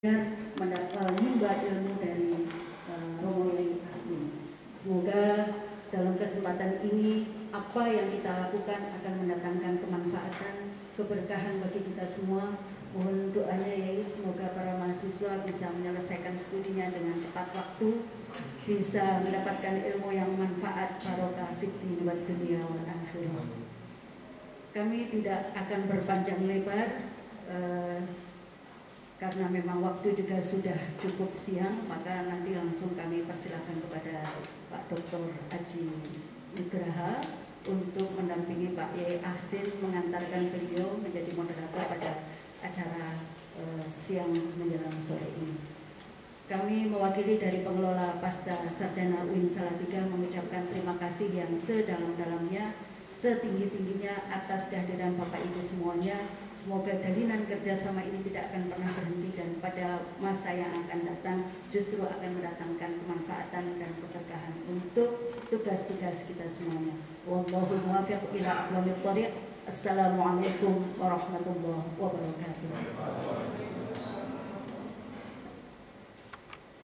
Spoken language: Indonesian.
menimba ilmu dari uh, Romo Yai Asin. Semoga dalam kesempatan ini apa yang kita lakukan akan mendatangkan kemanfaatan, keberkahan bagi kita semua. Mohon doanya Yai semoga para mahasiswa bisa menyelesaikan studinya dengan tepat waktu, bisa mendapatkan ilmu yang manfaat barokah fitin buat dunia wal akhirah. Kami tidak akan berpanjang lebar. Karena memang waktu juga sudah cukup siang, maka nanti langsung kami persilakan kepada Pak Dr. Aji Nugraha untuk mendampingi Pak Ye Asin mengantarkan beliau menjadi moderator pada acara uh, siang menjelang sore ini. Kami mewakili dari pengelola Pasca Sarjana UIN Salatiga mengucapkan terima kasih yang sedalam-dalamnya, setinggi-tingginya atas kehadiran Bapak Ibu semuanya Semoga jalinan kerjasama ini tidak akan pernah berhenti dan pada masa yang akan datang justru akan mendatangkan kemanfaatan dan keberkahan untuk tugas-tugas kita semuanya. Wallahu muwaffiq. Assalamualaikum warahmatullahi wabarakatuh.